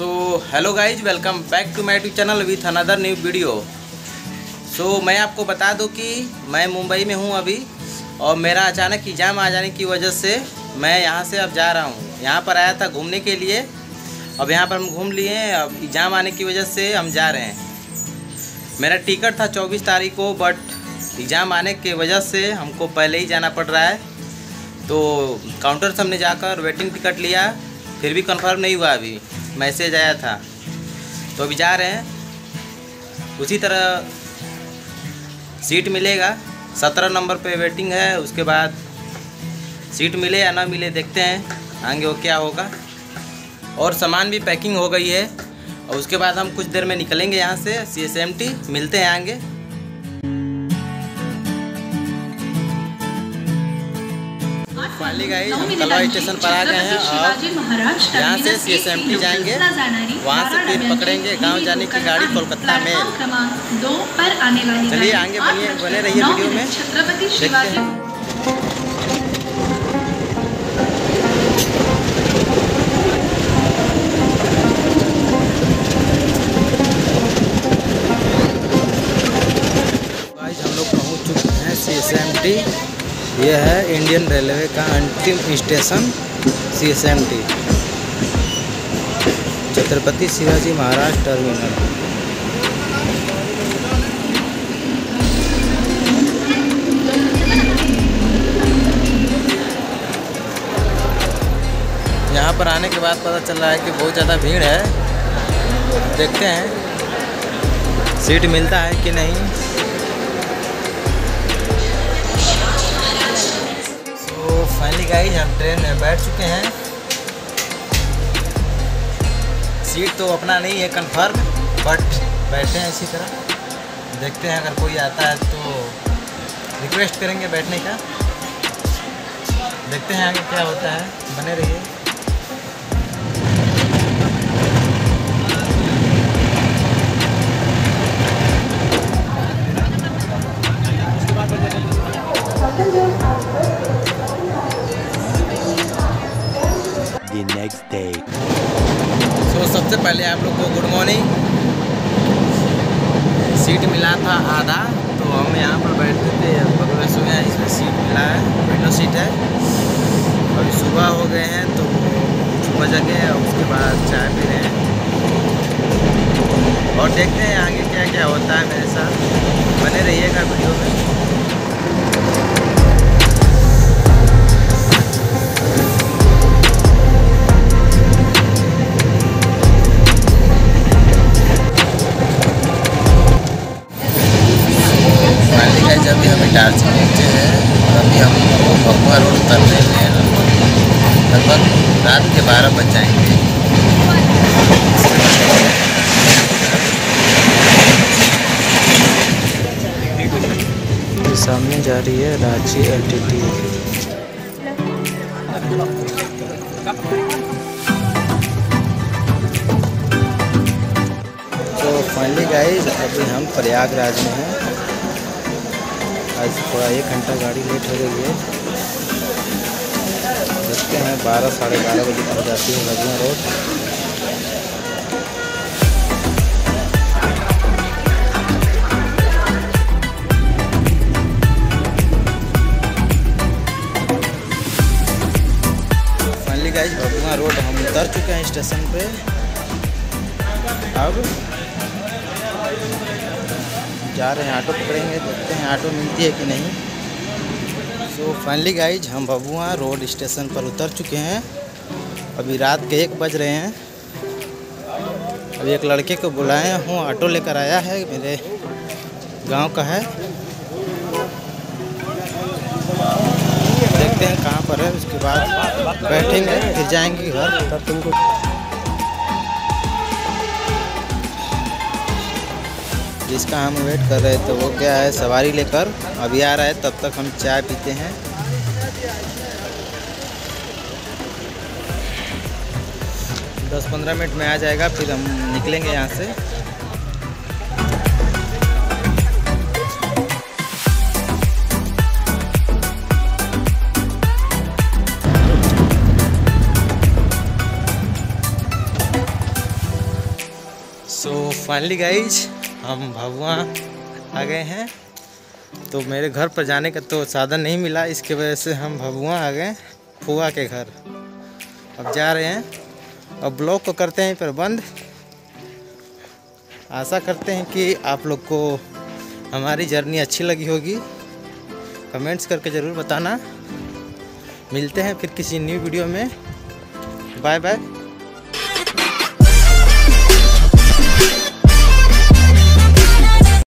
So hello guys welcome back to my YouTube channel with another new video so मैं आपको बता दूँ कि मैं मुंबई में हूँ अभी और मेरा अचानक एग्ज़ाम आ जाने की वजह से मैं यहाँ से अब जा रहा हूँ। यहाँ पर आया था घूमने के लिए, अब यहाँ पर हम घूम लिए हैं, अब एग्ज़ाम आने की वजह से हम जा रहे हैं। मेरा टिकट था चौबीस तारीख को बट एग्ज़ाम आने की वजह से हमको पहले ही जाना पड़ रहा है। तो काउंटर से हमने जाकर वेटिंग टिकट लिया, फिर भी कंफर्म नहीं हुआ अभी। मैसेज आया था। तो अभी जा रहे हैं। उसी तरह सीट मिलेगा। सत्रह नंबर पे वेटिंग है, उसके बाद सीट मिले या ना मिले देखते हैं, आगे वो क्या होगा। और सामान भी पैकिंग हो गई है। और उसके बाद हम कुछ देर में निकलेंगे यहाँ से सी एस एम टी मिलते हैं आगे। फाइनली गाइस हम कलवा स्टेशन पर आ गए हैं और यहाँ से सी एस एम टी जाएँगे। वहाँ से फिर पकड़ेंगे गाँव जाने की गाड़ी कोलकाता में। दो पर आने वाली चलिए आगे बनिए बने रहिए वीडियो में। छत्रपति देखते शिवाजी हम लोग पहुँच चुके हैं सी एस एम टी यह है इंडियन रेलवे का अंतिम station C S M T Chhatrapati Shivaji Maharaj terminal. यहाँ पर आने के बाद पता चल रहा है कि बहुत ज़्यादा भीड़ है. देखते हैं, सीट मिलता है कि नहीं. फाइनली गाइज़ हम ट्रेन में बैठ चुके हैं। सीट तो अपना नहीं है कंफर्म बट बैठे हैं इसी तरह। देखते हैं अगर कोई आता है तो रिक्वेस्ट करेंगे बैठने का। देखते हैं आगे क्या होता है। बने रहिए। Next day. सो सबसे पहले आप लोग को गुड मॉर्निंग सीट मिला था आधा तो हम यहाँ पर बैठते थे। बगल में सुबह, इसमें सीट मिला है विंडो सीट है। अभी सुबह हो गए हैं तो सुबह जगह और उसके बाद चाय पी रहे हैं। और देखते हैं आगे क्या क्या होता है मेरे साथ। बने रहिएगा वीडियो में। पहुँचे हैं अभी हम भगवा रोड उतर रहे हैं लगभग रात के बारह बज जाएँगे सामने जा रही है रांची एल टी तो फाइनली गाइस अभी हम प्रयागराज में हैं। आज थोड़ा एक घंटा गाड़ी लेट हो गई है। देखते हैं, बारह, साढ़े बारह बजे तक जाती है लखनऊ रोड। रोड, हम उतर चुके हैं स्टेशन पे। अब जा रहे हैं, ऑटो पकड़ेंगे, देखते हैं ऑटो मिलती है कि नहीं। सो फाइनली गाइज़ हम भभुआ रोड स्टेशन पर उतर चुके हैं। अभी रात के एक बज रहे हैं। अभी एक लड़के को बुलाया हूँ, ऑटो लेकर आया है, मेरे गाँव का है। देखते हैं कहाँ पर है, उसके बाद बैठेंगे, फिर जाएँगे घर। तब तुमको जिसका हम वेट कर रहे थे वो क्या है, सवारी लेकर अभी आ रहा है, तब तक हम चाय पीते हैं। दस पंद्रह मिनट में आ जाएगा, फिर हम निकलेंगे यहाँ से। सो फाइनली गाइज़ हम भभुआ आ गए हैं। तो मेरे घर पर जाने का तो साधन नहीं मिला, इसके वजह से हम भभुआ आ गए फुआ के घर। अब जा रहे हैं। अब ब्लॉग को करते हैं पर बंद। आशा करते हैं कि आप लोग को हमारी जर्नी अच्छी लगी होगी। कमेंट्स करके ज़रूर बताना। मिलते हैं फिर किसी न्यू वीडियो में। Bye bye